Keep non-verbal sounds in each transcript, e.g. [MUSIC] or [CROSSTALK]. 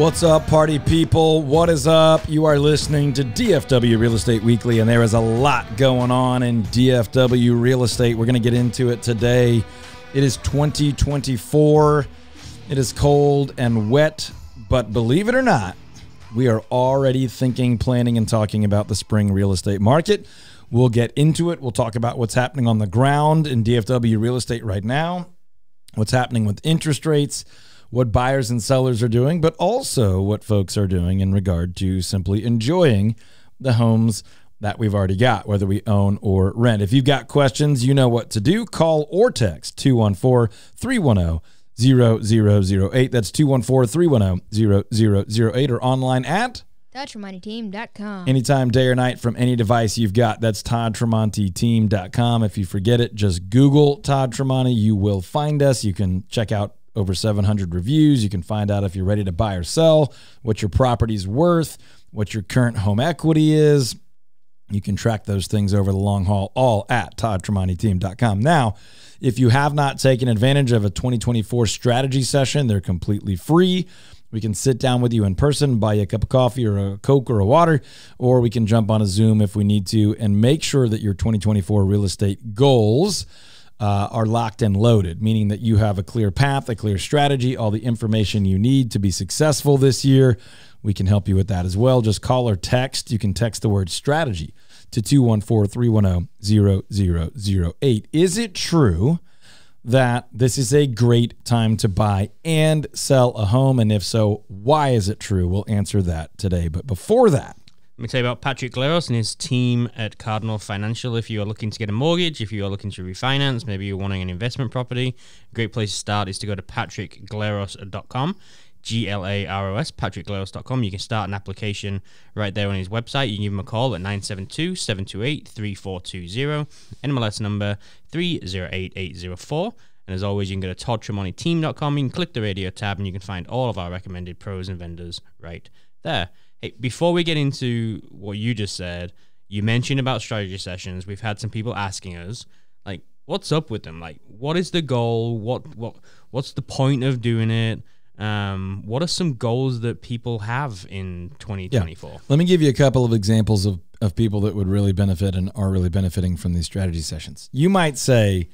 What's up, party people? What is up? You are listening to DFW Real Estate Weekly, and there is a lot going on in DFW real estate. We're going to get into it today. It is 2024. It is cold and wet, but believe it or not, we are already thinking, planning, and talking about the spring real estate market. We'll get into it. We'll talk about what's happening on the ground in DFW real estate right now, what's happening with interest rates what buyers and sellers are doing, but also what folks are doing in regard to simply enjoying the homes that we've already got, whether we own or rent. If you've got questions, you know what to do. Call or text 214 310 0008. That's 214 310 0008 or online at ToddTramonteTeam.com. Anytime, day or night, from any device you've got. That's ToddTramonteTeam.com. If you forget it, just Google Todd Tramonte. You will find us. You can check out over 700 reviews. You can find out if you're ready to buy or sell, what your property's worth, what your current home equity is. You can track those things over the long haul, all at ToddTramonteTeam.com. Now, if you have not taken advantage of a 2024 strategy session, they're completely free. We can sit down with you in person, buy you a cup of coffee or a Coke or a water, or we can jump on a Zoom if we need to and make sure that your 2024 real estate goals uh, are locked and loaded, meaning that you have a clear path, a clear strategy, all the information you need to be successful this year. We can help you with that as well. Just call or text. You can text the word strategy to 214 310 0008. Is it true that this is a great time to buy and sell a home? And if so, why is it true? We'll answer that today. But before that, let me tell you about Patrick Glaros and his team at Cardinal Financial. If you are looking to get a mortgage, if you are looking to refinance, maybe you're wanting an investment property, a great place to start is to go to patrickglaros.com. G L A R O S, patrickglaros.com. You can start an application right there on his website. You can give him a call at 972 728 3420, NMLS number 308804. And as always, you can go to toddtramonteTeam.com. You can click the radio tab and you can find all of our recommended pros and vendors right there. Hey, before we get into what you just said, you mentioned about strategy sessions. We've had some people asking us, like, what's up with them? Like, what is the goal? What what what's the point of doing it? Um, what are some goals that people have in 2024? Yeah. Let me give you a couple of examples of, of people that would really benefit and are really benefiting from these strategy sessions. You might say,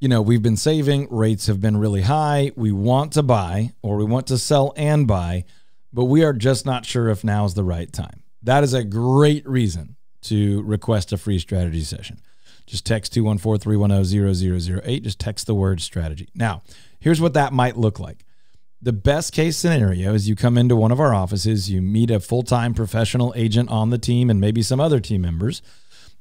you know, we've been saving, rates have been really high. We want to buy or we want to sell and buy but we are just not sure if now is the right time. That is a great reason to request a free strategy session. Just text 214 310 0008. Just text the word strategy. Now, here's what that might look like. The best case scenario is you come into one of our offices, you meet a full time professional agent on the team and maybe some other team members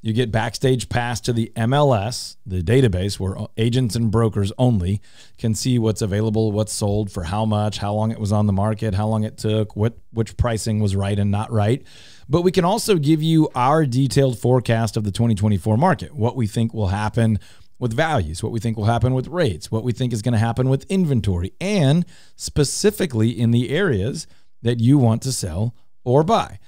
you get backstage pass to the MLS, the database where agents and brokers only can see what's available, what's sold, for how much, how long it was on the market, how long it took, what which pricing was right and not right. But we can also give you our detailed forecast of the 2024 market, what we think will happen with values, what we think will happen with rates, what we think is going to happen with inventory, and specifically in the areas that you want to sell or buy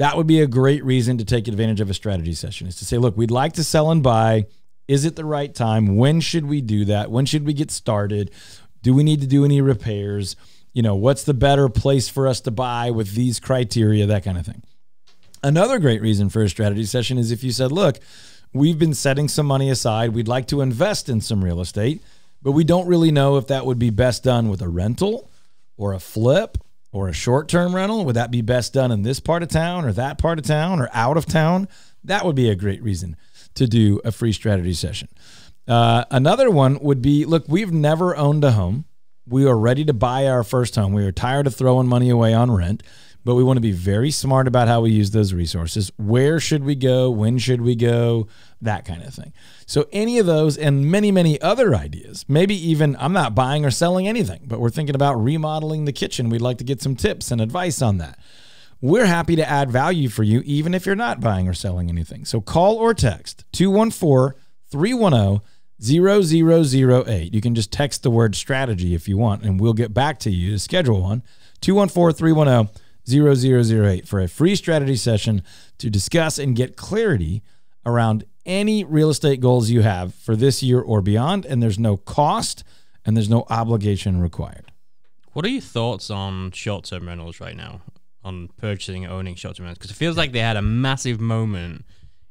that would be a great reason to take advantage of a strategy session is to say, look, we'd like to sell and buy. Is it the right time? When should we do that? When should we get started? Do we need to do any repairs? You know, what's the better place for us to buy with these criteria, that kind of thing. Another great reason for a strategy session is if you said, look, we've been setting some money aside. We'd like to invest in some real estate, but we don't really know if that would be best done with a rental or a flip or a short term rental? Would that be best done in this part of town or that part of town or out of town? That would be a great reason to do a free strategy session. Uh, another one would be look, we've never owned a home. We are ready to buy our first home. We are tired of throwing money away on rent but we want to be very smart about how we use those resources. Where should we go? When should we go? That kind of thing. So, any of those and many, many other ideas, maybe even I'm not buying or selling anything, but we're thinking about remodeling the kitchen. We'd like to get some tips and advice on that. We're happy to add value for you, even if you're not buying or selling anything. So, call or text 214 310 0008. You can just text the word strategy if you want, and we'll get back to you to schedule one. 214 310 0008 for a free strategy session to discuss and get clarity around any real estate goals you have for this year or beyond. And there's no cost and there's no obligation required. What are your thoughts on short-term rentals right now? On purchasing and owning short-term rentals? Because it feels like they had a massive moment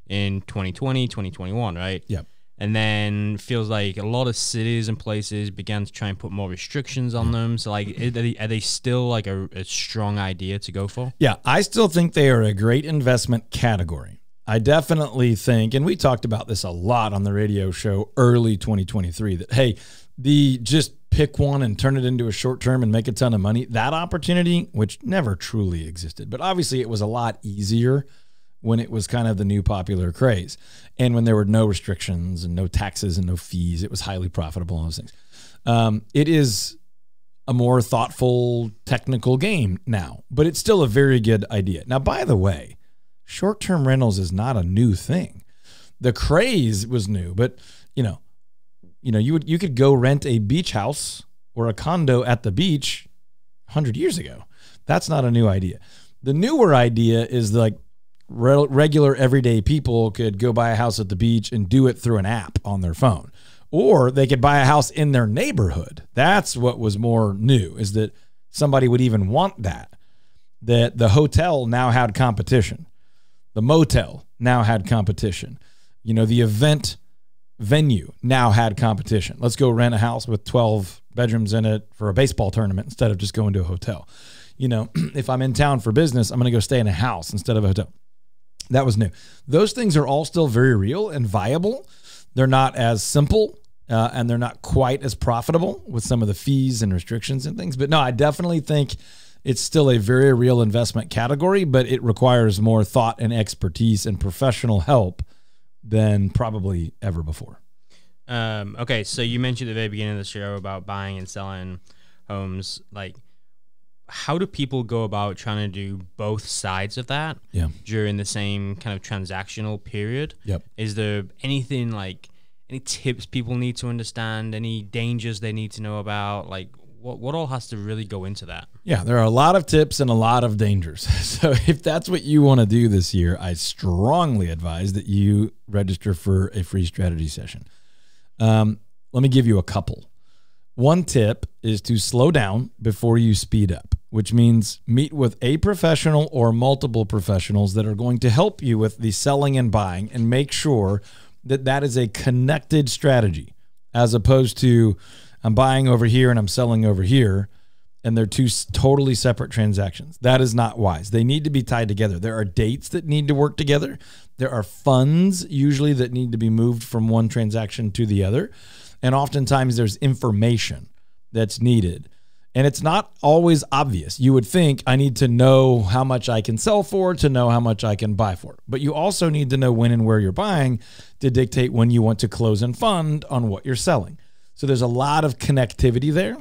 in 2020, 2021, right? Yep. And then feels like a lot of cities and places began to try and put more restrictions on mm. them. So, like, are they, are they still like a, a strong idea to go for? Yeah, I still think they are a great investment category. I definitely think, and we talked about this a lot on the radio show early 2023, that hey, the just pick one and turn it into a short term and make a ton of money, that opportunity, which never truly existed, but obviously it was a lot easier when it was kind of the new popular craze and when there were no restrictions and no taxes and no fees. It was highly profitable, all those things. Um, it is a more thoughtful, technical game now, but it's still a very good idea. Now, by the way, short term rentals is not a new thing. The craze was new, but you know, you know, you would you could go rent a beach house or a condo at the beach 100 years ago. That's not a new idea. The newer idea is like re- regular everyday people could go buy a house at the beach and do it through an app on their phone. Or they could buy a house in their neighborhood. That's what was more new is that somebody would even want that. That the hotel now had competition. The motel now had competition. You know the event venue now had competition. Let's go rent a house with 12 bedrooms in it for a baseball tournament instead of just going to a hotel. You know [CLEARS THROAT] if i'm in town for business i'm going to go stay in a house instead of a hotel that was new. Those things are all still very real and viable. They're not as simple uh, and they're not quite as profitable with some of the fees and restrictions and things. But no, I definitely think it's still a very real investment category, but it requires more thought and expertise and professional help than probably ever before. Um, okay, so you mentioned at the very beginning of the show about buying and selling homes. Like, how do people go about trying to do both sides of that Yeah. during the same kind of transactional period? Yep. Is there anything like any tips people need to understand? Any dangers they need to know about? Like, what what all has to really go into that? Yeah, there are a lot of tips and a lot of dangers. [LAUGHS] So if that's what you want to do this year, I strongly advise that you register for a free strategy session. Um, let me give you a couple. One tip is to slow down before you speed up, which means meet with a professional or multiple professionals that are going to help you with the selling and buying and make sure that that is a connected strategy as opposed to I'm buying over here and I'm selling over here and they're two totally separate transactions. That is not wise. They need to be tied together. There are dates that need to work together. There are funds usually that need to be moved from one transaction to the other. And oftentimes there's information that's needed. And it's not always obvious. You would think I need to know how much I can sell for to know how much I can buy for. But you also need to know when and where you're buying to dictate when you want to close and fund on what you're selling. So there's a lot of connectivity there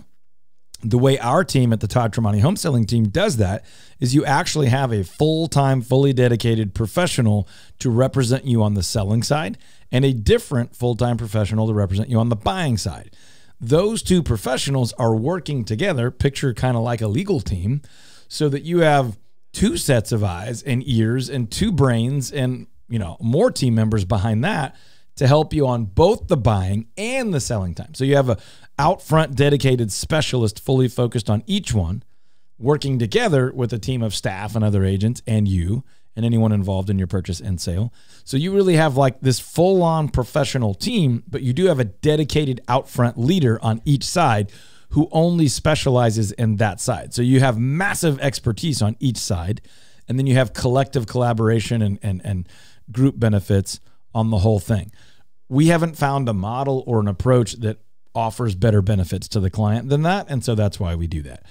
the way our team at the Todd Tramonte home selling team does that is you actually have a full-time, fully dedicated professional to represent you on the selling side and a different full-time professional to represent you on the buying side. Those two professionals are working together, picture kind of like a legal team, so that you have two sets of eyes and ears and two brains and, you know, more team members behind that to help you on both the buying and the selling time. So you have a out front dedicated specialist fully focused on each one, working together with a team of staff and other agents and you and anyone involved in your purchase and sale. So you really have like this full on professional team, but you do have a dedicated out front leader on each side who only specializes in that side. So you have massive expertise on each side, and then you have collective collaboration and and, and group benefits on the whole thing. We haven't found a model or an approach that offers better benefits to the client than that, and so that's why we do that.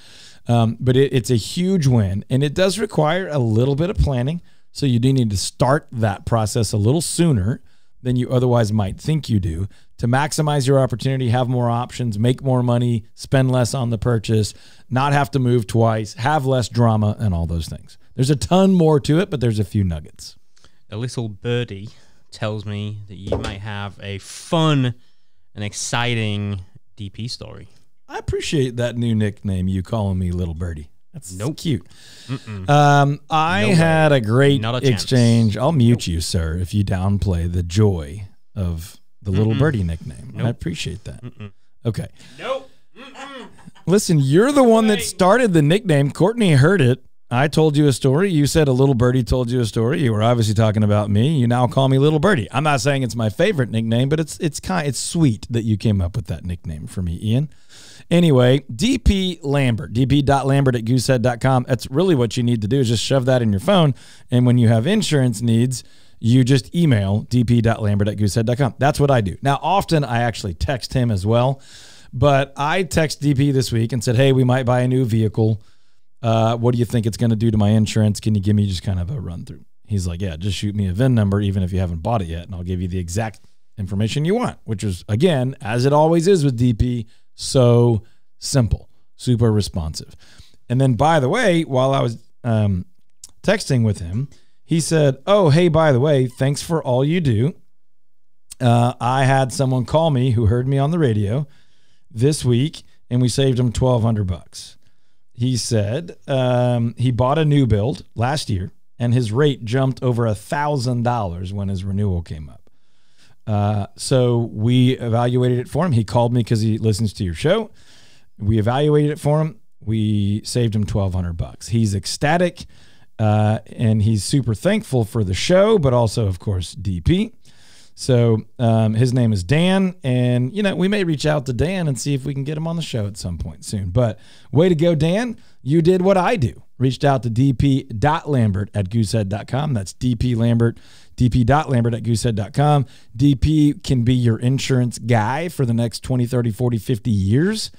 Um, but it, it's a huge win, and it does require a little bit of planning. So you do need to start that process a little sooner than you otherwise might think you do to maximize your opportunity, have more options, make more money, spend less on the purchase, not have to move twice, have less drama, and all those things. There's a ton more to it, but there's a few nuggets. A little birdie tells me that you might have a fun and exciting DP story. I appreciate that new nickname you calling me Little Birdie. That's Nope. cute. Um, I No had a great Not a exchange. I'll mute you, sir, if you downplay the joy of the Little Birdie nickname. I appreciate that. Okay. Nope. Listen, you're the one that started the nickname. Courtney heard it. I told you a story. You said a little birdie told you a story. You were obviously talking about me. You now call me little birdie. I'm not saying it's my favorite nickname, but it's it's kind it's sweet that you came up with that nickname for me, Ian. Anyway, DP Lambert, dp.lambert at goosehead.com. That's really what you need to do is just shove that in your phone. And when you have insurance needs, you just email dp.lambert at goosehead.com. That's what I do. Now, often I actually text him as well, but I text DP this week and said, hey, we might buy a new vehicle. Uh, what do you think it's going to do to my insurance? Can you give me just kind of a run through? He's like, yeah, just shoot me a VIN number, even if you haven't bought it yet, and I'll give you the exact information you want, which is, again, as it always is with DP, so simple, super responsive. And then, by the way, while I was um, texting with him, he said, Oh, hey, by the way, thanks for all you do. Uh, I had someone call me who heard me on the radio this week, and we saved him 1200 bucks. He said um, he bought a new build last year, and his rate jumped over a thousand dollars when his renewal came up. Uh, so we evaluated it for him. He called me because he listens to your show. We evaluated it for him. We saved him twelve hundred bucks. He's ecstatic, uh, and he's super thankful for the show, but also, of course, DP. So um, his name is Dan, and you know we may reach out to Dan and see if we can get him on the show at some point soon. But way to go, Dan! You did what I do. Reached out to dp.lambert at goosehead.com. That's dp lambert, dp.lambert at goosehead.com. DP can be your insurance guy for the next 20, 30, 40, 50 years,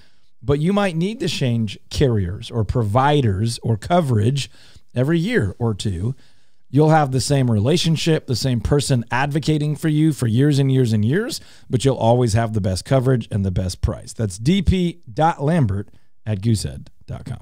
but you might need to change carriers or providers or coverage every year or two you'll have the same relationship, the same person advocating for you for years and years and years, but you'll always have the best coverage and the best price. That's dp.lambert at goosehead.com.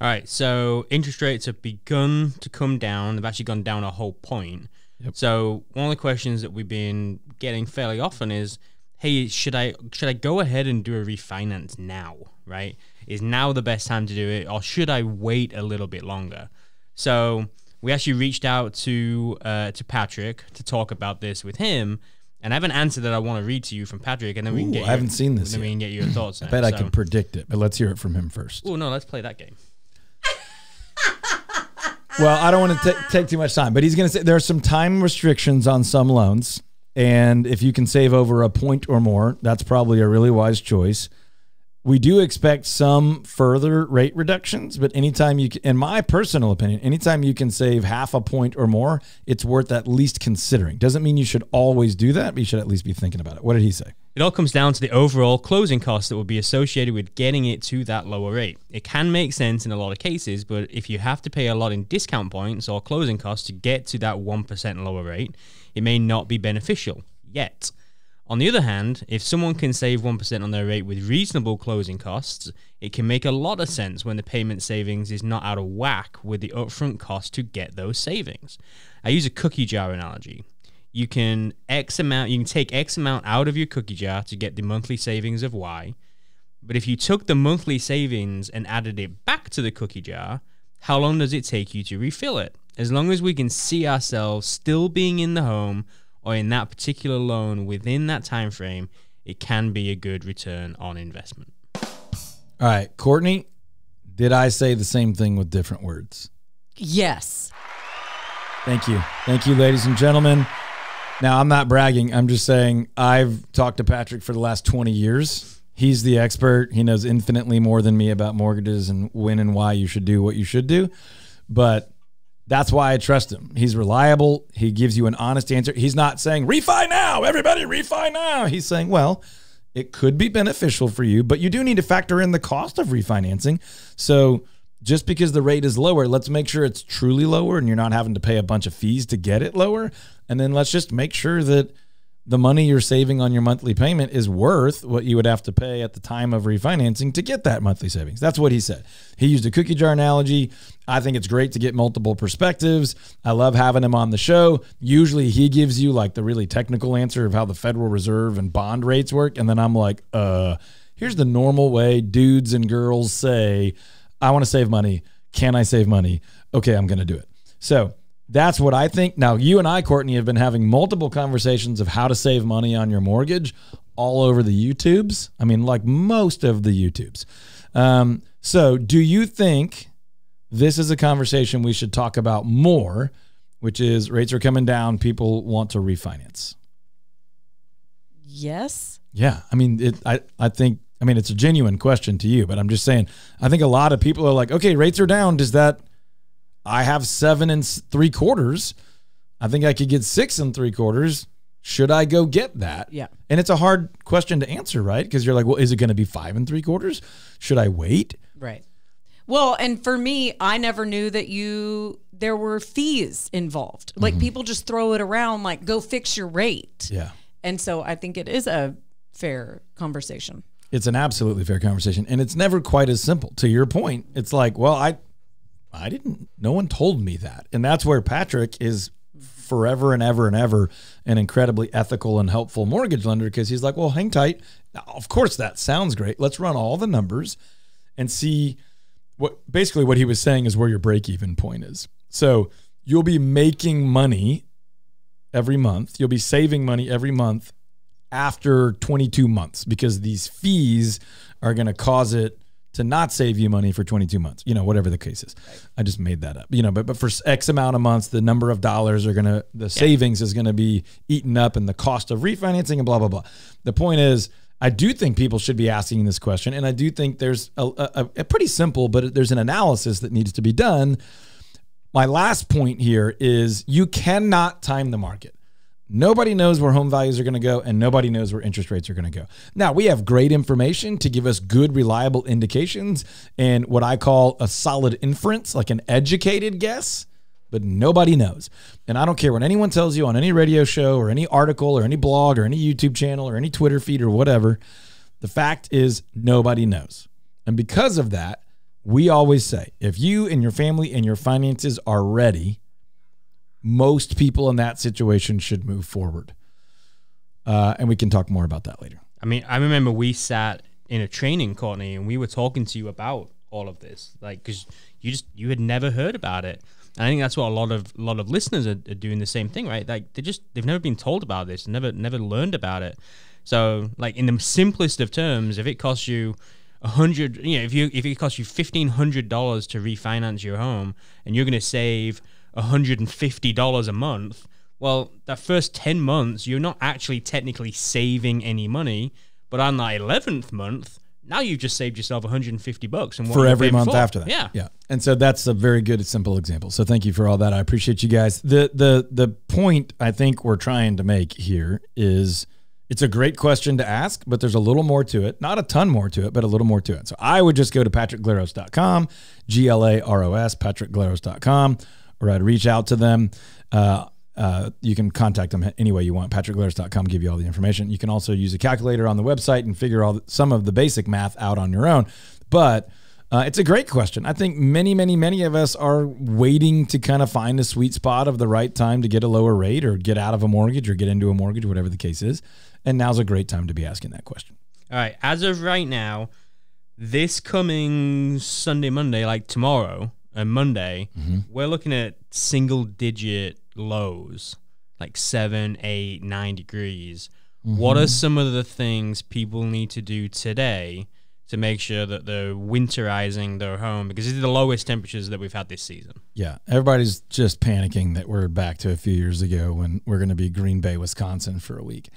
All right, so interest rates have begun to come down. They've actually gone down a whole point. Yep. So one of the questions that we've been getting fairly often is, "Hey, should I should I go ahead and do a refinance now? Right? Is now the best time to do it, or should I wait a little bit longer?" So we actually reached out to uh, to Patrick to talk about this with him, and I have an answer that I want to read to you from Patrick, and then we can get. I your- haven't seen this Then we can get your thoughts. I bet I can predict it, but let's hear it from him first. Oh no, let's play that game. Well, I don't want to ta- take too much time, but he's going to say there are some time restrictions on some loans. And if you can save over a point or more, that's probably a really wise choice. We do expect some further rate reductions, but anytime you, in my personal opinion, anytime you can save half a point or more, it's worth at least considering. Doesn't mean you should always do that, but you should at least be thinking about it. What did he say? It all comes down to the overall closing costs that will be associated with getting it to that lower rate. It can make sense in a lot of cases, but if you have to pay a lot in discount points or closing costs to get to that 1% lower rate, it may not be beneficial yet. On the other hand, if someone can save 1% on their rate with reasonable closing costs, it can make a lot of sense when the payment savings is not out of whack with the upfront cost to get those savings. I use a cookie jar analogy you can X amount, you can take X amount out of your cookie jar to get the monthly savings of Y. But if you took the monthly savings and added it back to the cookie jar, how long does it take you to refill it? As long as we can see ourselves still being in the home or in that particular loan within that time frame, it can be a good return on investment. All right, Courtney, did I say the same thing with different words? Yes. Thank you. Thank you, ladies and gentlemen. Now, I'm not bragging. I'm just saying I've talked to Patrick for the last 20 years. He's the expert. He knows infinitely more than me about mortgages and when and why you should do what you should do. But that's why I trust him. He's reliable. He gives you an honest answer. He's not saying, refi now, everybody, refi now. He's saying, well, it could be beneficial for you, but you do need to factor in the cost of refinancing. So, just because the rate is lower, let's make sure it's truly lower and you're not having to pay a bunch of fees to get it lower. And then let's just make sure that the money you're saving on your monthly payment is worth what you would have to pay at the time of refinancing to get that monthly savings. That's what he said. He used a cookie jar analogy. I think it's great to get multiple perspectives. I love having him on the show. Usually he gives you like the really technical answer of how the Federal Reserve and bond rates work. And then I'm like, uh, here's the normal way dudes and girls say, I want to save money. Can I save money? Okay, I'm going to do it. So that's what I think. Now, you and I, Courtney, have been having multiple conversations of how to save money on your mortgage all over the YouTubes. I mean, like most of the YouTubes. Um, so, do you think this is a conversation we should talk about more? Which is rates are coming down, people want to refinance. Yes. Yeah, I mean, it, I I think I mean it's a genuine question to you, but I'm just saying I think a lot of people are like, okay, rates are down. Does that? I have seven and three quarters. I think I could get six and three quarters. Should I go get that? Yeah. And it's a hard question to answer, right? Because you're like, well, is it going to be five and three quarters? Should I wait? Right. Well, and for me, I never knew that you there were fees involved. Like mm-hmm. people just throw it around like go fix your rate. Yeah. And so I think it is a fair conversation. It's an absolutely fair conversation, and it's never quite as simple. To your point, it's like, well, I, I didn't. No one told me that, and that's where Patrick is forever and ever and ever an incredibly ethical and helpful mortgage lender because he's like, well, hang tight. Now, of course, that sounds great. Let's run all the numbers and see what. Basically, what he was saying is where your break even point is. So you'll be making money every month. You'll be saving money every month after 22 months because these fees are going to cause it to not save you money for 22 months you know whatever the case is. I just made that up you know but, but for x amount of months the number of dollars are going to the savings is going to be eaten up and the cost of refinancing and blah blah blah. The point is i do think people should be asking this question and i do think there's a, a, a pretty simple but there's an analysis that needs to be done. My last point here is you cannot time the market. Nobody knows where home values are going to go, and nobody knows where interest rates are going to go. Now, we have great information to give us good, reliable indications and what I call a solid inference, like an educated guess, but nobody knows. And I don't care what anyone tells you on any radio show or any article or any blog or any YouTube channel or any Twitter feed or whatever. The fact is, nobody knows. And because of that, we always say if you and your family and your finances are ready, most people in that situation should move forward. Uh, and we can talk more about that later. I mean, I remember we sat in a training, Courtney, and we were talking to you about all of this, like because you just you had never heard about it. And I think that's what a lot of a lot of listeners are, are doing the same thing, right? Like they just they've never been told about this, never never learned about it. So, like in the simplest of terms, if it costs you a hundred, you know, if you if it costs you fifteen hundred dollars to refinance your home, and you're going to save hundred and fifty dollars a month, well, that first ten months, you're not actually technically saving any money, but on that eleventh month, now you've just saved yourself 150 bucks and what for every month before. after that. Yeah, yeah. And so that's a very good, simple example. So thank you for all that. I appreciate you guys. the the The point I think we're trying to make here is it's a great question to ask, but there's a little more to it. Not a ton more to it, but a little more to it. So I would just go to patrickglaros.com, G L A R O S, patrickglaros.com, or I'd reach out to them. Uh, uh, you can contact them any way you want. PatrickGlaros.com give you all the information. You can also use a calculator on the website and figure all the, some of the basic math out on your own. But uh, it's a great question. I think many, many, many of us are waiting to kind of find a sweet spot of the right time to get a lower rate or get out of a mortgage or get into a mortgage, whatever the case is. And now's a great time to be asking that question. All right. As of right now, this coming Sunday, Monday, like tomorrow and Monday, mm-hmm. we're looking at single digit lows, like seven, eight, nine degrees. What are mm-hmm. some of the things people need to do today to make sure that they're winterizing their home? Because these are the lowest temperatures that we've had this season. Yeah, everybody's just panicking that we're back to a few years ago when we're going to be Green Bay, Wisconsin for a week.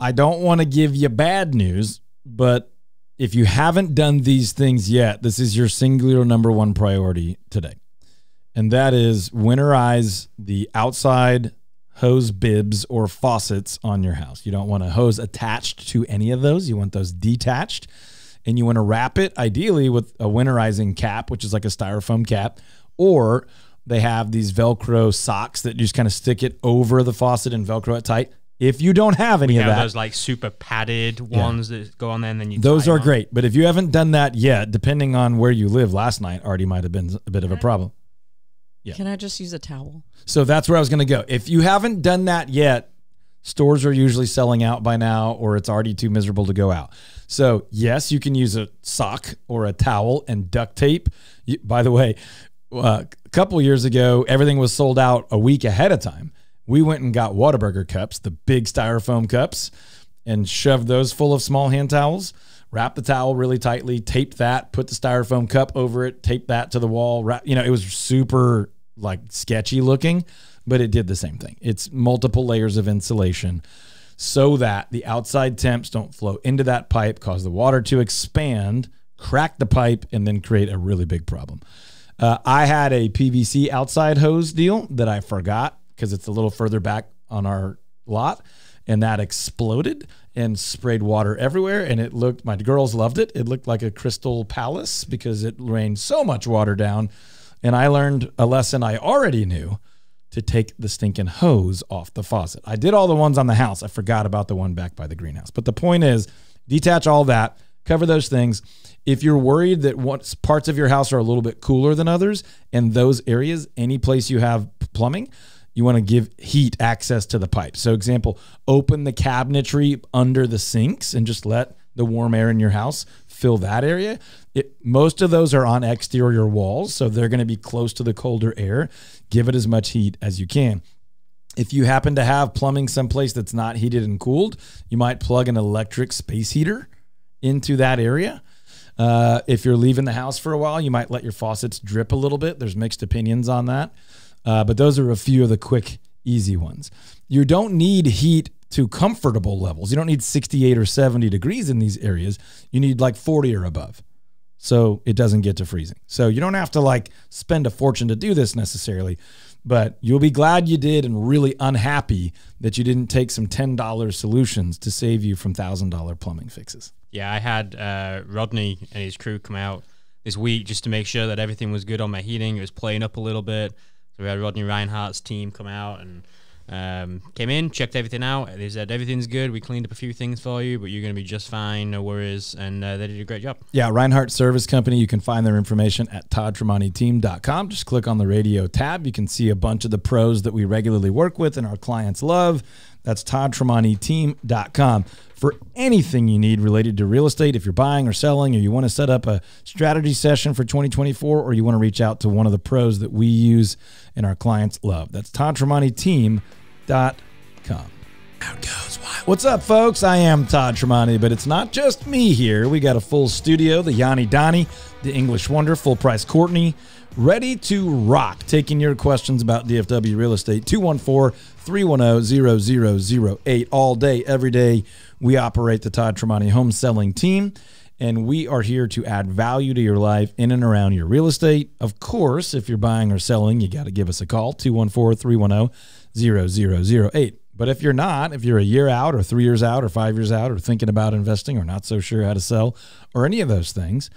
I don't want to give you bad news, but if you haven't done these things yet, this is your singular number one priority today. And that is winterize the outside hose bibs or faucets on your house. You don't want a hose attached to any of those. You want those detached. And you want to wrap it ideally with a winterizing cap, which is like a styrofoam cap, or they have these Velcro socks that you just kind of stick it over the faucet and Velcro it tight. If you don't have any You of know, that, those like super padded ones that go on there and then you those are on. great. But if you haven't done that yet, depending on where you live last night, already might have been a bit of a problem. Yeah. Can I just use a towel? So that's where I was going to go. If you haven't done that yet, stores are usually selling out by now or it's already too miserable to go out. So, yes, you can use a sock or a towel and duct tape. By the way, uh, a couple years ago, everything was sold out a week ahead of time. We went and got Whataburger cups, the big styrofoam cups, and shoved those full of small hand towels. wrap the towel really tightly, tape that, put the styrofoam cup over it, tape that to the wall. Wrap, you know, it was super like sketchy looking, but it did the same thing. It's multiple layers of insulation so that the outside temps don't flow into that pipe, cause the water to expand, crack the pipe, and then create a really big problem. Uh, I had a PVC outside hose deal that I forgot because it's a little further back on our lot, and that exploded and sprayed water everywhere. And it looked, my girls loved it. It looked like a crystal palace because it rained so much water down. And I learned a lesson I already knew to take the stinking hose off the faucet. I did all the ones on the house. I forgot about the one back by the greenhouse. But the point is, detach all that, cover those things. If you're worried that what parts of your house are a little bit cooler than others, and those areas, any place you have plumbing, you want to give heat access to the pipe. So, example, open the cabinetry under the sinks and just let the warm air in your house fill that area. It, most of those are on exterior walls, so they're going to be close to the colder air. Give it as much heat as you can. If you happen to have plumbing someplace that's not heated and cooled, you might plug an electric space heater into that area. Uh, if you're leaving the house for a while, you might let your faucets drip a little bit. There's mixed opinions on that. Uh, but those are a few of the quick, easy ones. You don't need heat to comfortable levels. You don't need 68 or 70 degrees in these areas. You need like 40 or above. So it doesn't get to freezing. So you don't have to like spend a fortune to do this necessarily, but you'll be glad you did and really unhappy that you didn't take some $10 solutions to save you from $1,000 plumbing fixes. Yeah, I had uh, Rodney and his crew come out this week just to make sure that everything was good on my heating. It was playing up a little bit. So we had Rodney Reinhardt's team come out and um, came in, checked everything out. They said everything's good. We cleaned up a few things for you, but you're going to be just fine. No worries. And uh, they did a great job. Yeah, Reinhardt Service Company. You can find their information at toddtramonteteam.com. Just click on the radio tab. You can see a bunch of the pros that we regularly work with and our clients love. That's toddtramonteteam.com. For anything you need related to real estate, if you're buying or selling, or you want to set up a strategy session for 2024, or you want to reach out to one of the pros that we use and our clients love. That's goes What's up, folks? I am Todd Tramonte, but it's not just me here. We got a full studio, the Yanni Donnie, the English Wonder, full price Courtney, ready to rock, taking your questions about DFW real estate. 214 310 0008 all day, every day. We operate the Todd Tramonte home selling team, and we are here to add value to your life in and around your real estate. Of course, if you're buying or selling, you got to give us a call 214 310 0008. But if you're not, if you're a year out or three years out or five years out or thinking about investing or not so sure how to sell or any of those things,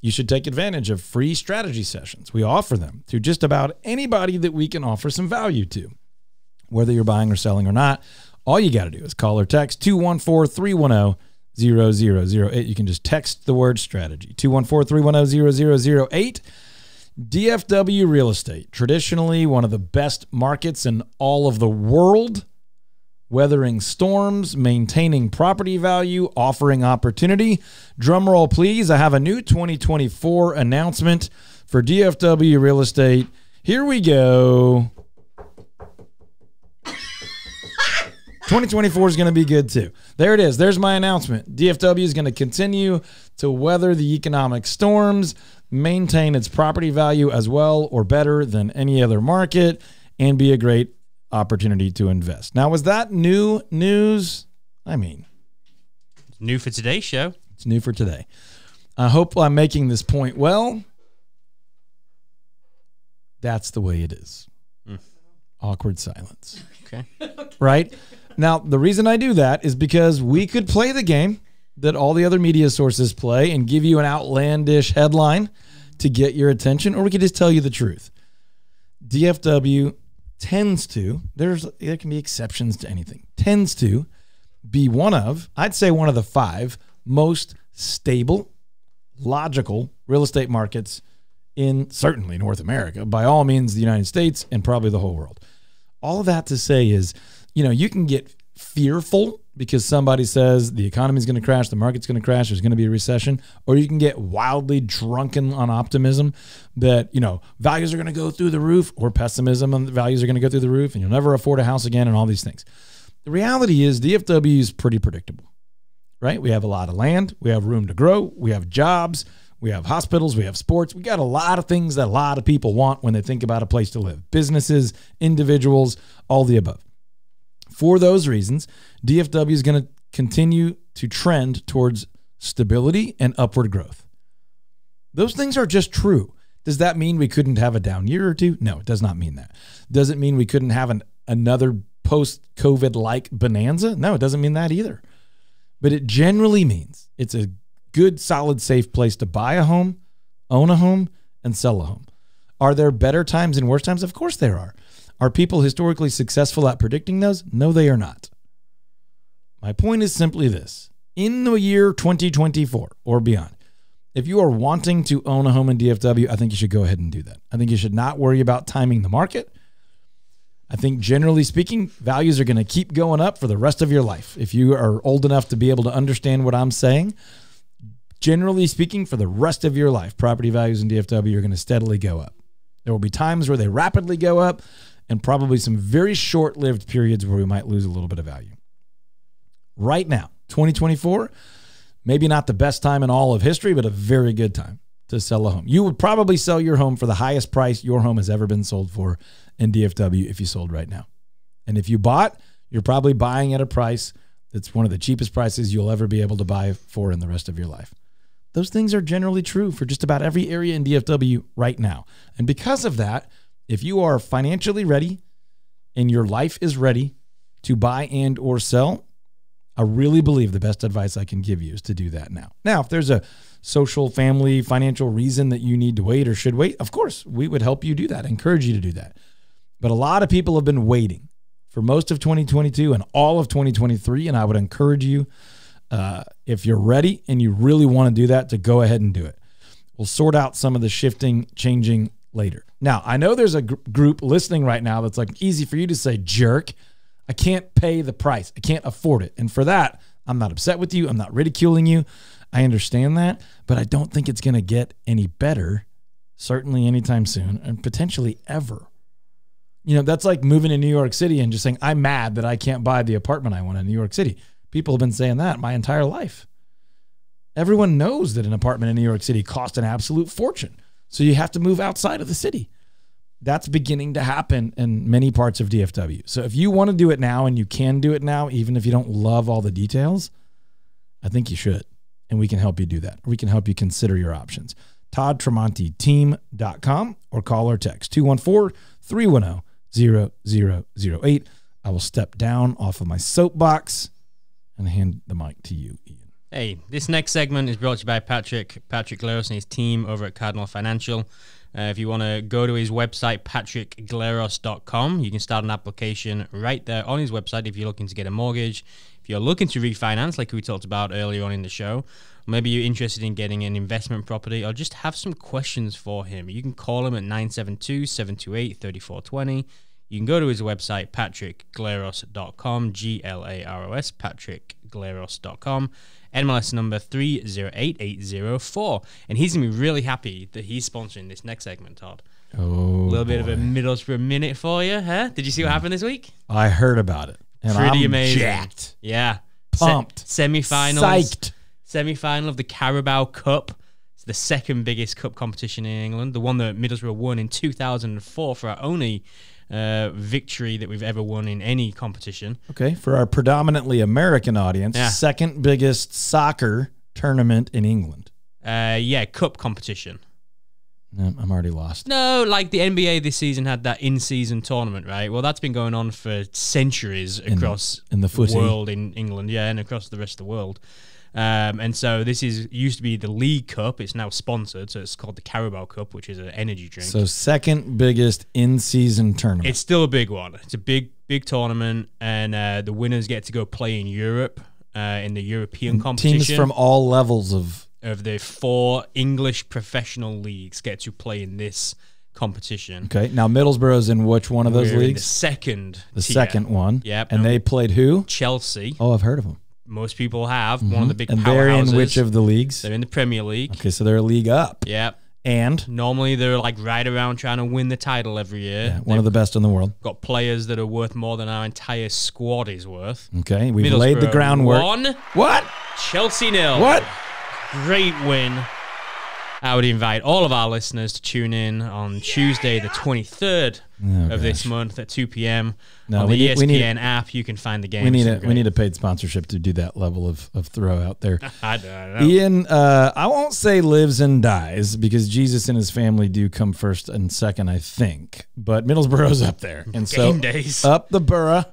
you should take advantage of free strategy sessions. We offer them to just about anybody that we can offer some value to, whether you're buying or selling or not. All you got to do is call or text 214 310 0008. You can just text the word strategy 214 310 0008. DFW real estate, traditionally one of the best markets in all of the world weathering storms, maintaining property value, offering opportunity. Drumroll, please. I have a new 2024 announcement for DFW Real Estate. Here we go. 2024 is going to be good too. There it is. There's my announcement. DFW is going to continue to weather the economic storms, maintain its property value as well or better than any other market, and be a great opportunity to invest. Now, was that new news? I mean, New for today's show. it's new for today. I hope I'm making this point well. That's the way it is. Hmm. Awkward silence. Okay. [LAUGHS] Right? Now, the reason I do that is because we could play the game that all the other media sources play and give you an outlandish headline to get your attention, or we could just tell you the truth. DFW tends to, there's there can be exceptions to anything, tends to be one of, I'd say one of the five most stable, logical real estate markets in certainly North America, by all means the United States and probably the whole world. All of that to say is, you know, you can get fearful because somebody says the economy is going to crash, the market's going to crash, there's going to be a recession, or you can get wildly drunken on optimism that, you know, values are going to go through the roof or pessimism and values are going to go through the roof and you'll never afford a house again and all these things. The reality is DFW is pretty predictable. right? We have a lot of land, we have room to grow, we have jobs, we have hospitals, we have sports. We got a lot of things that a lot of people want when they think about a place to live businesses, individuals, all the above. For those reasons, DFW is going to continue to trend towards stability and upward growth. Those things are just true. Does that mean we couldn't have a down year or two? No, it does not mean that. Does it mean we couldn't have an, another post COVID like bonanza? No, it doesn't mean that either. But it generally means it's a good, solid, safe place to buy a home, own a home, and sell a home. Are there better times and worse times? Of course there are. Are people historically successful at predicting those? No, they are not. My point is simply this in the year 2024 or beyond, if you are wanting to own a home in DFW, I think you should go ahead and do that. I think you should not worry about timing the market. I think generally speaking, values are going to keep going up for the rest of your life. If you are old enough to be able to understand what I'm saying, generally speaking, for the rest of your life, property values in DFW are going to steadily go up. There will be times where they rapidly go up and probably some very short lived periods where we might lose a little bit of value. Right now, 2024, maybe not the best time in all of history, but a very good time to sell a home. You would probably sell your home for the highest price your home has ever been sold for in DFW if you sold right now. And if you bought, you're probably buying at a price that's one of the cheapest prices you'll ever be able to buy for in the rest of your life. Those things are generally true for just about every area in DFW right now. And because of that, if you are financially ready and your life is ready to buy and or sell, I really believe the best advice I can give you is to do that now. Now, if there's a social, family, financial reason that you need to wait or should wait, of course, we would help you do that, encourage you to do that. But a lot of people have been waiting for most of 2022 and all of 2023. And I would encourage you, uh, if you're ready and you really want to do that, to go ahead and do it. We'll sort out some of the shifting, changing later. Now, I know there's a gr- group listening right now that's like easy for you to say, jerk. I can't pay the price. I can't afford it. And for that, I'm not upset with you. I'm not ridiculing you. I understand that, but I don't think it's going to get any better, certainly anytime soon, and potentially ever. You know, that's like moving to New York City and just saying, I'm mad that I can't buy the apartment I want in New York City. People have been saying that my entire life. Everyone knows that an apartment in New York City costs an absolute fortune. So you have to move outside of the city. That's beginning to happen in many parts of DFW. So if you want to do it now and you can do it now, even if you don't love all the details, I think you should. And we can help you do that. We can help you consider your options. Todd Tramonte team.com or call or text 214 310 0008. I will step down off of my soapbox and hand the mic to you. Hey, this next segment is brought to you by Patrick, Patrick Glaros and his team over at Cardinal Financial. Uh, if you want to go to his website, patrickglaros.com, you can start an application right there on his website if you're looking to get a mortgage. If you're looking to refinance, like we talked about earlier on in the show, maybe you're interested in getting an investment property or just have some questions for him, you can call him at 972 728 3420. You can go to his website, patrickglaros.com, G L A R O S, patrickglaros.com. NMLS number 308804. And he's going to be really happy that he's sponsoring this next segment, Todd. Oh, A little bit of a Middlesbrough minute for you, huh? Did you see what mm. happened this week? I heard about it. And Pretty I'm amazing. jacked. Yeah. Pumped. Se- semifinals. Psyched. Semi-final of the Carabao Cup. It's the second biggest cup competition in England. The one that Middlesbrough won in 2004 for our only uh, victory that we've ever won in any competition. Okay. For our predominantly American audience, Yeah. second biggest soccer tournament in England. Uh, yeah, cup competition. No, I'm already lost. No, like the NBA this season had that in-season tournament, right? Well, that's been going on for centuries across in the footy. world in England, yeah, and across the rest of the world. Um, and so this is used to be the League Cup. It's now sponsored, so it's called the Carabao Cup, which is an energy drink. So second biggest in-season tournament. it's still a big one. It's a big, big tournament, and uh, the winners get to go play in Europe uh, in the European competition. Teams from all levels of of the four English professional leagues get to play in this competition. Okay. Now Middlesbrough's in which one of those We're in the leagues? second. The tier. second one. Yep, And no. they played who? Chelsea. Oh, I've heard of them. Most people have one of the mm-hmm. big And they're in which of the leagues? They're in the Premier League. Okay, so they're a league up. Yep. And Normally, they're like right around trying to win the title every year. yeah, one of the best in the world. Got players that are worth more than our entire squad is worth. Okay, we've laid the groundwork. One, What? Chelsea nil. What? Great win. I would invite all of our listeners to tune in on Tuesday, the 23rd of this month at 2 p.m. No, on the need- we need- ESPN app. You can find the game. We need a we need a paid sponsorship to do that level of, of throw out there. [LAUGHS] I don't know. Ian, uh, I won't say lives and dies because Jesus and his family do come first and second, I think. But Middlesbrough's up there, and so Game days. up the borough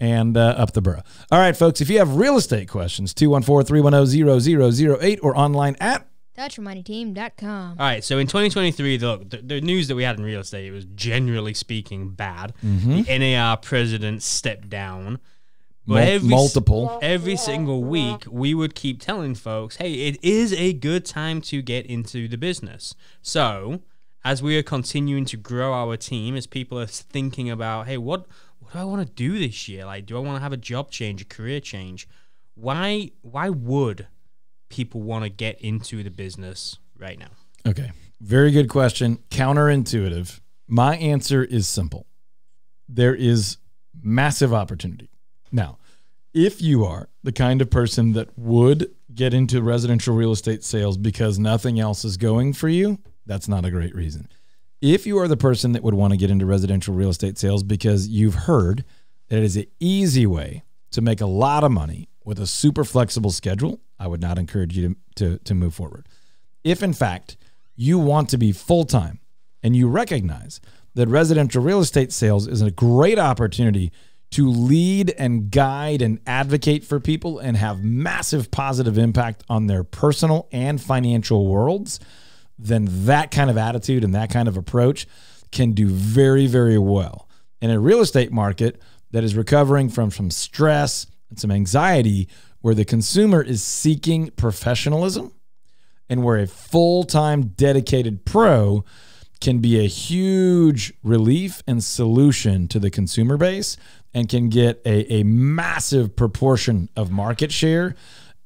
and uh, up the borough. All right, folks. If you have real estate questions, 214-310-0008 or online at ToddTramonteTeam.com. All right, so in 2023, the, the, the news that we had in real estate was generally speaking bad. Mm-hmm. The NAR president stepped down. But Mul- every, multiple. Every single week, we would keep telling folks, hey, it is a good time to get into the business. So, as we are continuing to grow our team, as people are thinking about, hey, what, what do I want to do this year? Like, do I want to have a job change, a career change? Why, why would people want to get into the business right now? Okay. Very good question. Counterintuitive. My answer is simple. There is massive opportunity. Now, if you are the kind of person that would get into residential real estate sales because nothing else is going for you, that's not a great reason. If you are the person that would want to get into residential real estate sales because you've heard that it is an easy way to make a lot of money with a super flexible schedule, I would not encourage you to, to, to move forward. If in fact you want to be full time and you recognize that residential real estate sales is a great opportunity to lead and guide and advocate for people and have massive positive impact on their personal and financial worlds, then that kind of attitude and that kind of approach can do very, very well. In a real estate market that is recovering from some stress and some anxiety, where the consumer is seeking professionalism and where a full time dedicated pro can be a huge relief and solution to the consumer base and can get a, a massive proportion of market share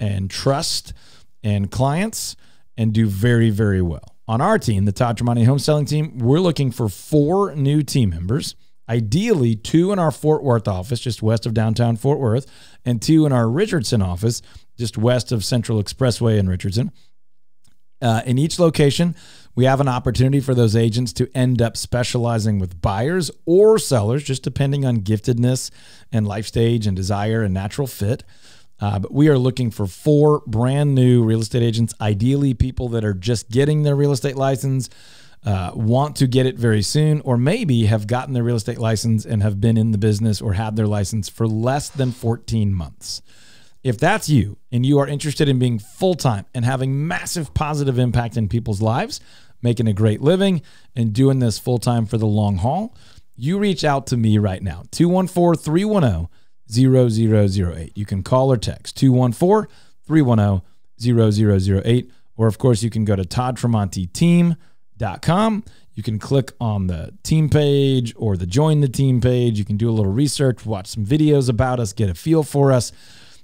and trust and clients and do very, very well. On our team, the Todd Tramonte home selling team, we're looking for four new team members. Ideally, two in our Fort Worth office, just west of downtown Fort Worth, and two in our Richardson office, just west of Central Expressway in Richardson. Uh, in each location, we have an opportunity for those agents to end up specializing with buyers or sellers, just depending on giftedness and life stage and desire and natural fit. Uh, but we are looking for four brand new real estate agents, ideally people that are just getting their real estate license, uh, want to get it very soon, or maybe have gotten their real estate license and have been in the business or had their license for less than 14 months. If that's you and you are interested in being full time and having massive positive impact in people's lives, making a great living and doing this full time for the long haul, you reach out to me right now 214 310 0008. You can call or text 214 310 0008. Or, of course, you can go to toddtramonteteam.com. You can click on the team page or the join the team page. You can do a little research, watch some videos about us, get a feel for us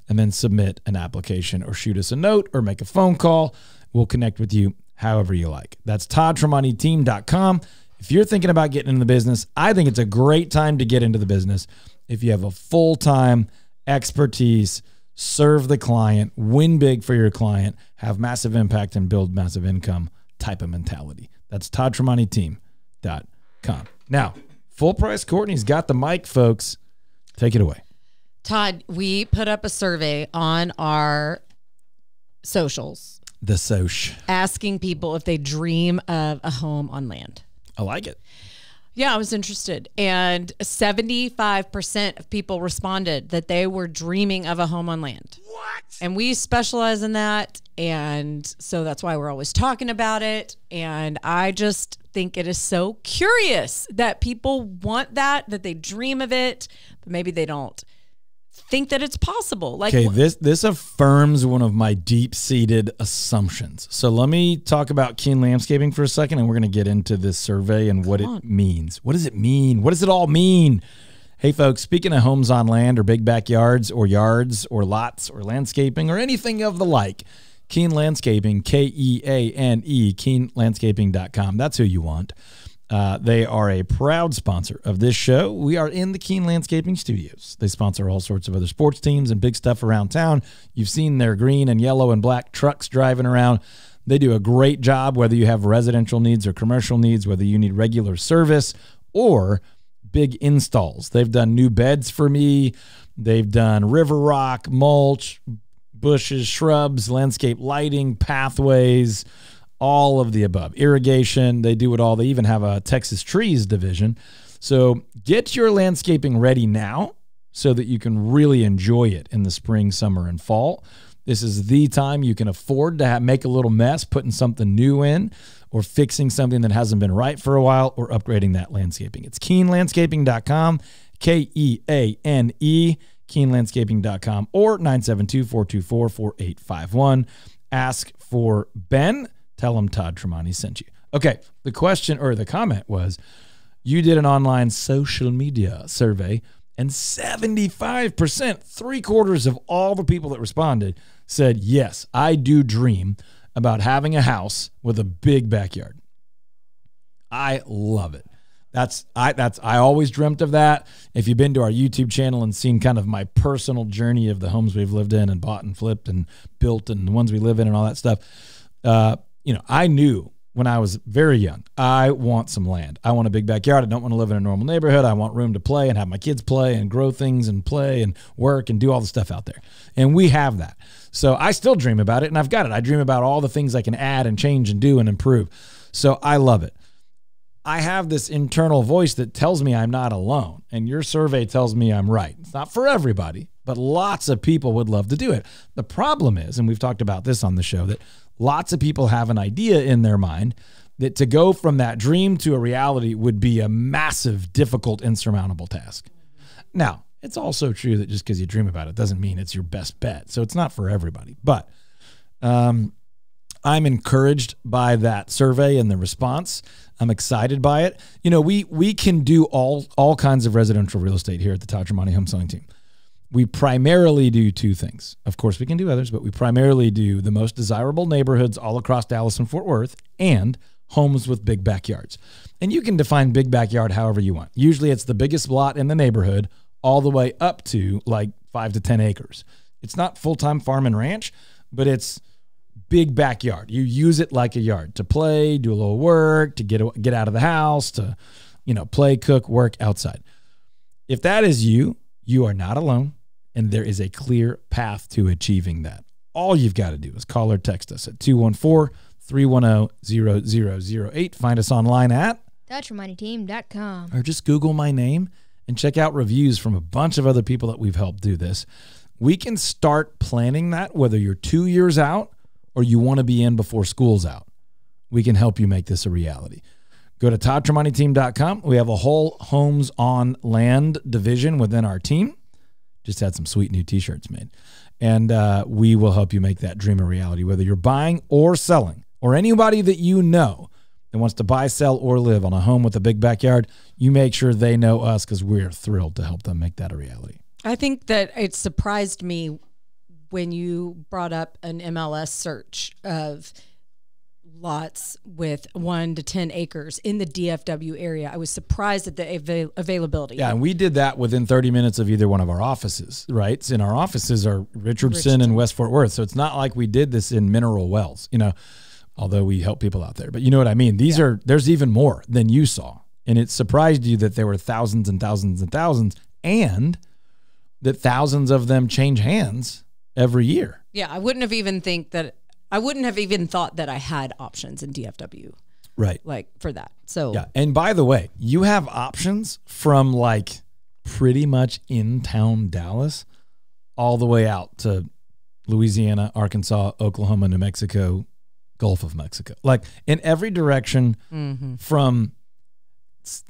and then submit an application or shoot us a note or make a phone call. We'll connect with you however you like. That's toddtramonteteam.com. If you're thinking about getting into the business, I think it's a great time to get into the business if you have a full time expertise, serve the client, win big for your client, have massive impact, and build massive income type of mentality. That's toddtramonteteam.com. Now, full price Courtney's got the mic, folks. Take it away. Todd, we put up a survey on our socials The Soch. asking people if they dream of a home on land. I like it. Yeah, I was interested. And 75% of people responded that they were dreaming of a home on land. What? And we specialize in that. And so that's why we're always talking about it. And I just think it is so curious that people want that, that they dream of it, but maybe they don't think that it's possible. Like, Okay, this this affirms one of my deep seated assumptions. So let me talk about Keane Landscaping for a second, and we're going to get into this survey and what it means. What does it mean? What does it all mean? Hey, folks, speaking of homes on land or big backyards or yards or lots or landscaping or anything of the like, Keane Landscaping, K E A N E, keanelandscaping.com. That's who you want. Uh, they are a proud sponsor of this show. We are in the Keane Landscaping Studios. They sponsor all sorts of other sports teams and big stuff around town. You've seen their green and yellow and black trucks driving around. They do a great job, whether you have residential needs or commercial needs, whether you need regular service or big installs. They've done new beds for me. They've done river rock, mulch, bushes, shrubs, landscape lighting, pathways, all of the above. Irrigation, they do it all. They even have a Texas trees division. So get your landscaping ready now so that you can really enjoy it in the spring, summer, and fall. This is the time you can afford to have, make a little mess, putting something new in, or fixing something that hasn't been right for a while, or upgrading that landscaping. It's keanelandscaping.com, K E A N E, keanelandscaping.com, or 972 424 4851. Ask for Ben. Tell him Todd Tramonte sent you. Okay, the question or the comment was you did an online social media survey, and 75%, three quarters of all the people that responded said, Yes, I do dream about having a house with a big backyard. I love it. That's I that's I always dreamt of that. If you've been to our YouTube channel and seen kind of my personal journey of the homes we've lived in and bought and flipped and built and the ones we live in and all that stuff, uh, you know, I knew when I was very young, I want some land. I want a big backyard. I don't want to live in a normal neighborhood. I want room to play and have my kids play and grow things and play and work and do all the stuff out there. And we have that. So I still dream about it and I've got it. I dream about all the things I can add and change and do and improve. So I love it. I have this internal voice that tells me I'm not alone. And your survey tells me I'm right. It's not for everybody, but lots of people would love to do it. The problem is, and we've talked about this on the show, that lots of people have an idea in their mind that to go from that dream to a reality would be a massive, difficult, insurmountable task. Now, it's also true that just because you dream about it doesn't mean it's your best bet. So it's not for everybody. But um, I'm encouraged by that survey and the response. I'm excited by it. You know, we we can do all all kinds of residential real estate here at the Tramonte Home Selling Team. We primarily do two things. Of course, we can do others, but we primarily do the most desirable neighborhoods all across Dallas and Fort Worth and homes with big backyards. And you can define big backyard however you want. Usually it's the biggest lot in the neighborhood all the way up to like 5 to 10 acres. It's not full-time farm and ranch, but it's big backyard. You use it like a yard to play, do a little work, to get get out of the house, to you know, play, cook, work outside. If that is you, you are not alone and there is a clear path to achieving that. All you've got to do is call or text us at 214 310 0008. Find us online at ToddTramonteTeam.com. or just Google my name and check out reviews from a bunch of other people that we've helped do this. We can start planning that whether you're two years out or you want to be in before school's out. We can help you make this a reality. Go to ToddTramonteTeam.com. We have a whole homes on land division within our team. Just had some sweet new t shirts made. And uh, we will help you make that dream a reality, whether you're buying or selling, or anybody that you know that wants to buy, sell, or live on a home with a big backyard. You make sure they know us because we're thrilled to help them make that a reality. I think that it surprised me when you brought up an MLS search of lots with one to 10 acres in the DFW area. I was surprised at the avail- availability. Yeah, and we did that within 30 minutes of either one of our offices, right? And our offices are Richardson, Richardson. and West Fort Worth. So it's not like we did this in mineral wells, you know, although we help people out there. But you know what I mean? These are, there's even more than you saw. And it surprised you that there were thousands and thousands and thousands and that thousands of them change hands every year. Yeah, I wouldn't have even think that I wouldn't have even thought that I had options in DFW Right. like for that. So Yeah. And by the way, you have options from like pretty much in town Dallas all the way out to Louisiana, Arkansas, Oklahoma, New Mexico, Gulf of Mexico. Like in every direction mhm. from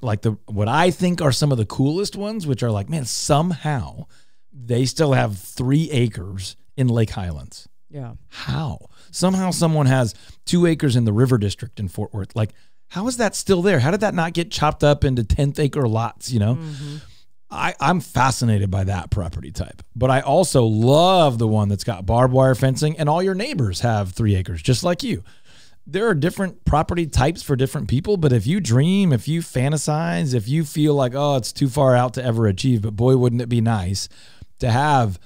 like the what I think are some of the coolest ones, which are like, man, somehow they still have three acres in Lake Highlands. yeah. How? Somehow someone has two acres in the river district in Fort Worth. Like, how is that still there? How did that not get chopped up into 10th acre lots? You know, mm-hmm. I, I'm fascinated by that property type, but I also love the one that's got barbed wire fencing and all your neighbors have three acres, just like you. There are different property types for different people, but if you dream, if you fantasize, if you feel like, oh, it's too far out to ever achieve, but boy, wouldn't it be nice to have,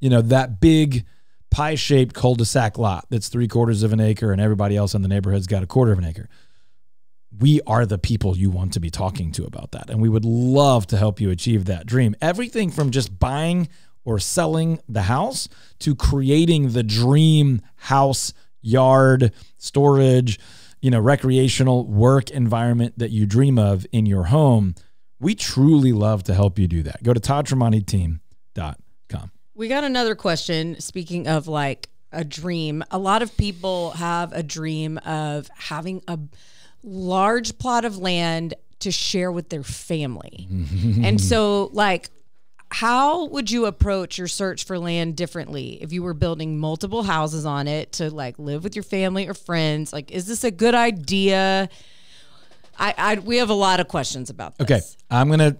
you know, that big pie shaped cul de sac lot that's three quarters of an acre and everybody else in the neighborhood's got a quarter of an acre we are the people you want to be talking to about that. And we would love to help you achieve that dream. Everything from just buying or selling the house to creating the dream house, yard, storage, you know, recreational work environment that you dream of in your home. We truly love to help you do that. Go to toddtramonteteam.com. We got another question. Speaking of like a dream, a lot of people have a dream of having a large plot of land to share with their family. [LAUGHS] and so, like, how would you approach your search for land differently if you were building multiple houses on it to like live with your family or friends? Like, is this a good idea? I, I we have a lot of questions about this. Okay, I'm gonna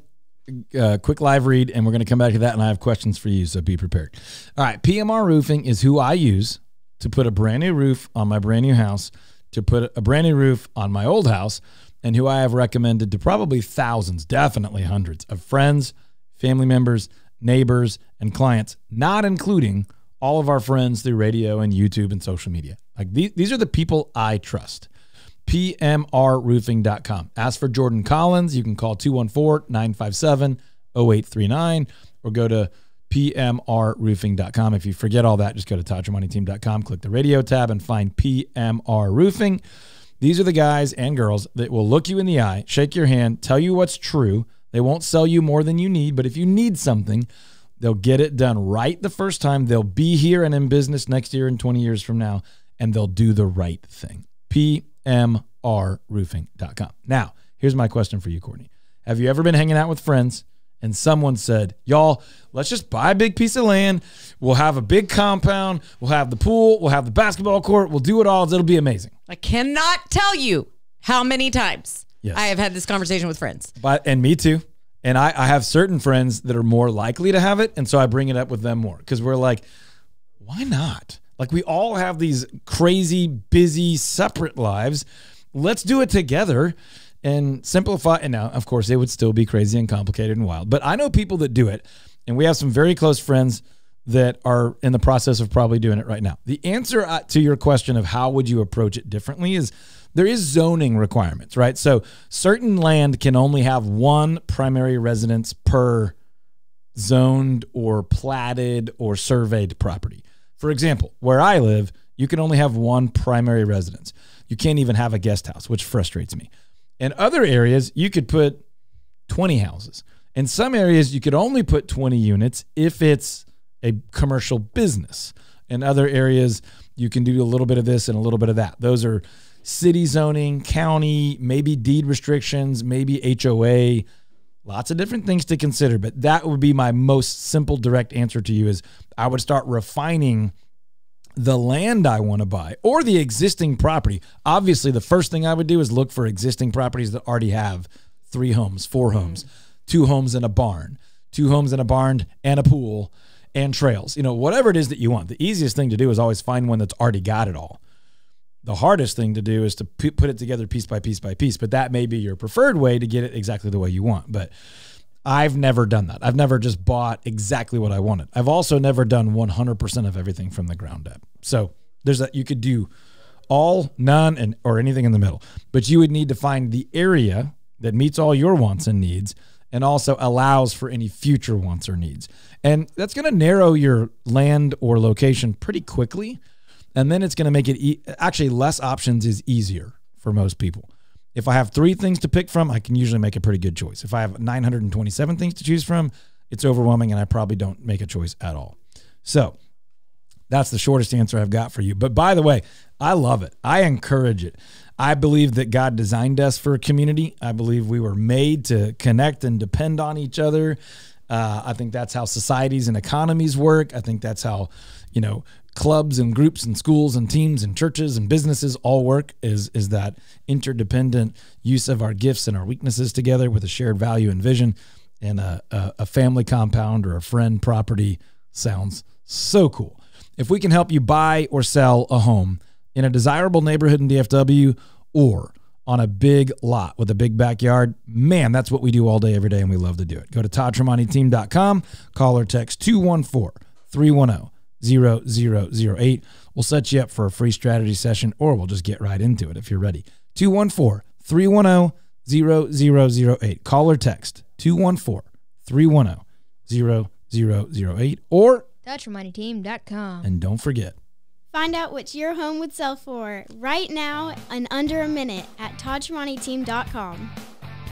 uh, quick live read, and we're gonna come back to that, and I have questions for you, so be prepared. All right, PMR Roofing is who I use to put a brand new roof on my brand new house to put a brand new roof on my old house and who I have recommended to probably thousands, definitely hundreds of friends, family members, neighbors, and clients, not including all of our friends through radio and YouTube and social media. Like these, these are the people I trust. PMRroofing.com. Ask for Jordan Collins. You can call 214 957 0839 or go to PMRroofing.com. If you forget all that, just go to ToddTramonteTeam.com, click the radio tab, and find PMR Roofing. These are the guys and girls that will look you in the eye, shake your hand, tell you what's true. They won't sell you more than you need, but if you need something, they'll get it done right the first time. They'll be here and in business next year and 20 years from now, and they'll do the right thing. PMRroofing.com. Now, here's my question for you, Courtney. Have you ever been hanging out with friends? and someone said, Y'all, let's just buy a big piece of land. We'll have a big compound. We'll have the pool. We'll have the basketball court. We'll do it all. It'll be amazing. I cannot tell you how many times yes. I have had this conversation with friends. But and me too. And I, I have certain friends that are more likely to have it. And so I bring it up with them more because we're like, why not? Like we all have these crazy, busy, separate lives. Let's do it together and simplify. And now, of course, it would still be crazy and complicated and wild. But I know people that do it, and we have some very close friends that are in the process of probably doing it right now. The answer uh, to your question of how would you approach it differently is there is zoning requirements, right? So certain land can only have one primary residence per zoned or platted or surveyed property. For example, where I live, you can only have one primary residence. You can't even have a guest house, which frustrates me. In other areas, you could put 20 houses. In some areas, you could only put 20 units if it's a commercial business. In other areas, you can do a little bit of this and a little bit of that. Those are city zoning, county, maybe deed restrictions, maybe HOA, lots of different things to consider. But that would be my most simple, direct answer to you is I would start refining the land I want to buy or the existing property. Obviously, the first thing I would do is look for existing properties that already have three homes, four mm-hmm. homes, two homes and a barn, two homes and a barn and a pool and trails. You know, whatever it is that you want. The easiest thing to do is always find one that's already got it all. The hardest thing to do is to put it together piece by piece by piece, but that may be your preferred way to get it exactly the way you want. But I've never done that. I've never just bought exactly what I wanted. I've also never done 100% of everything from the ground up. So there's that you could do all, none, and or anything in the middle. But you would need to find the area that meets all your wants and needs and also allows for any future wants or needs. And that's going to narrow your land or location pretty quickly. And then it's going to make it e- actually less options is easier for most people. If I have three things to pick from, I can usually make a pretty good choice. If I have 927 things to choose from, it's overwhelming and I probably don't make a choice at all. So that's the shortest answer I've got for you. But by the way, I love it. I encourage it. I believe that God designed us for a community. I believe we were made to connect and depend on each other. Uh, I think that's how societies and economies work. I think that's how, you know, clubs and groups and schools and teams and churches and businesses all work is is that interdependent use of our gifts and our weaknesses together with a shared value and vision and a, a, a family compound or a friend property sounds so cool. If we can help you buy or sell a home in a desirable neighborhood in DFW or on a big lot with a big backyard, man, that's what we do all day, every day, and we love to do it. Go to ToddTramonteTeam.com, call or text 214 310 0008. We'll set you up for a free strategy session, or we'll just get right into it if you're ready. 214 310 0008. Call or text 214 310 0008. Or, ToddTramonteTeam.com. and don't forget, Find out what your home would sell for right now in under a minute at ToddTramonteTeam.com.